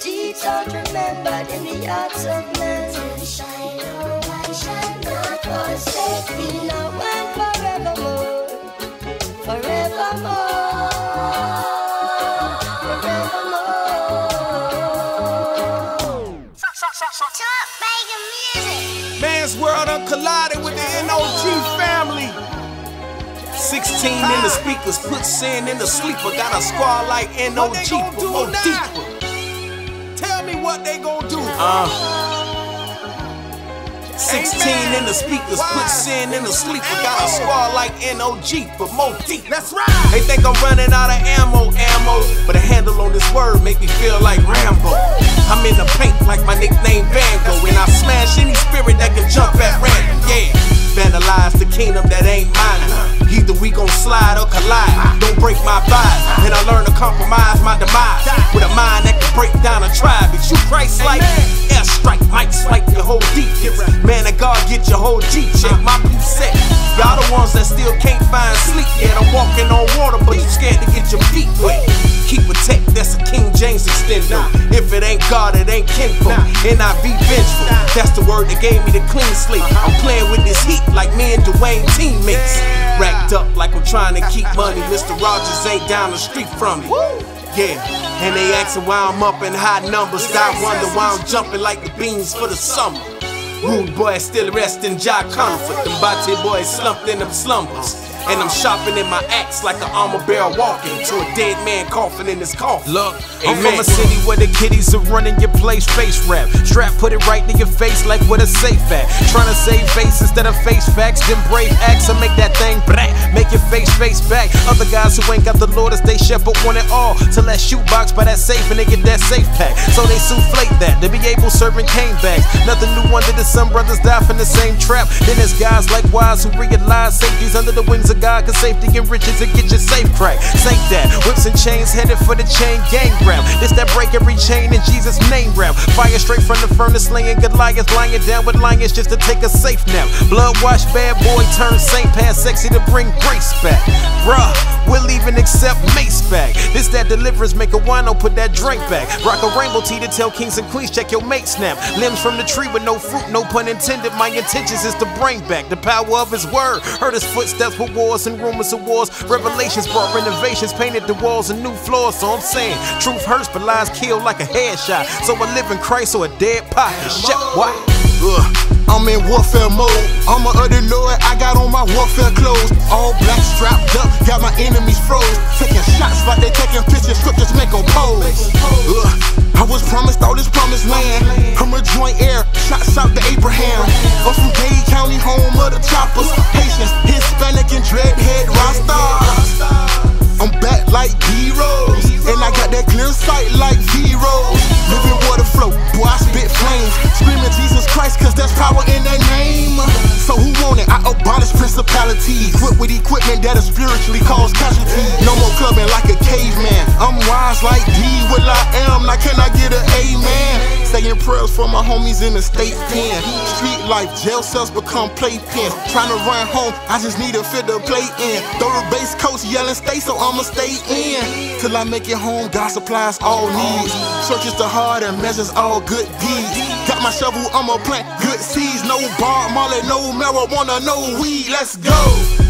deeds are remembered in the hearts of men. Why shine not Forsake me now and forevermore, forevermore, forevermore. Talk making music. Man's world done collided with the NOG family. 16 in the speakers, put sin in the sleeper. Got a squad like NOG, What they gon' but do more deeper. What they gon' do. Uh. 16 in the speakers, put sin in the sleeper. Got a squad like NOG, but more deep. Let's ride. They think I'm running out of ammo, ammo. But a handle on this word make me feel like Rambo. I'm in the paint like my nickname Van Gogh. And I smash any spirit that can jump at random. Yeah. Vandalize the kingdom that ain't mine. Either we gon' slide or collide. Don't break my vibe. And I learn to compromise my demise. With a mind that can break down a tribe. Is you Christ like? Airstrike, might swipe your whole defense. Man of God, get your whole G check. My piece set. Y'all the ones that still can't find sleep yet. I'm walking on water, but you scared to get your feet wet. Keep a tech, that's a King James extender. God, it ain't kinfolk. NIV vengeful. That's the word that gave me the clean slate. I'm playing with this heat like me and Dwyane teammates. Racked up like I'm trying to keep money. Mr. Rogers ain't down the street from me. Yeah, and they asking why I'm up in high numbers. I wonder why I'm jumping like the beans for the summer. Rude boys still resting jaw comfort. Them Bate boys slumped in them slumbers. And I'm shopping in my axe like an armor bear walking to a dead man coughing in his coffin. Look, I'm Amen. from a city where the kiddies are running your place face rap. Strap put it right to your face like with a safe at. Trying to save face instead of face facts. Them brave acts and make that thing black. Make your face face back. Other guys who ain't got the Lord as they shepherd want it all. To let shootbox by that safe and they get that safe pack. So they souffle that. They be able serving cane bags. Nothing new under the sun, brothers die from the same trap. Then there's guys like Wise who realize safety's under the wings of God. Cause safety and riches to get your safe crack. Safe that. Whips and chains headed for the chain gang grab. This that break every chain in Jesus' name rap. Fire straight from the furnace, slaying Goliath, lying down with lions just to take a safe nap. Blood washed bad boy turned saint pass sexy to bring grace back. Bruh, we'll even accept mace back. This that deliverance, make a wino, put that drink back. Rock a rainbow tea to tell kings and queens, check your mate snap. Limbs from the tree with no fruit, no pun intended. My intentions is to bring back the power of his word. Heard his footsteps with wars and rumors of wars. Revelations brought renovations, painted the walls and new floors. So I'm saying, truth hurts, but lies kill like a headshot. So I live in Christ or a dead pocket. Shut what? I'm in warfare mode. I'm a other lord, I got on my warfare clothes. All black strapped up, got my enemies froze. Taking shots like they taking pictures, scriptures make 'em pose. Ugh, I was promised all this promised land. From a joint heir, shots out to Abraham. I'm from Dade County, home of the choppers. Haitians, power in that name. So who want it? I abolish principalities. Equipped with equipment that'll spiritually cause casualties. No more clubbing like a caveman. I'm wise like D, what I am. Now can I get an amen? Prayers for my homies in the state pen. Street life, jail cells become playpens. Trying to run home, I just need to fit the plate in. Throw the base coach yelling stay, so I'ma stay in. Till I make it home, God supplies all needs. Searches the heart and measures all good deeds. Got my shovel, I'ma plant good seeds. No bar, molly, no marijuana, no weed. Let's go.